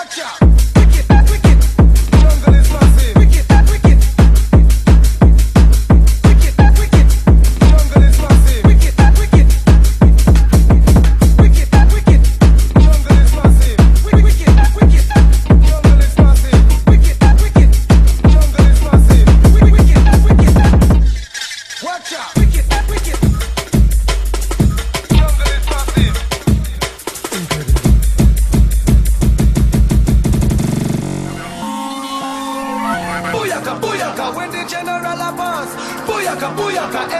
Watch out! Shaka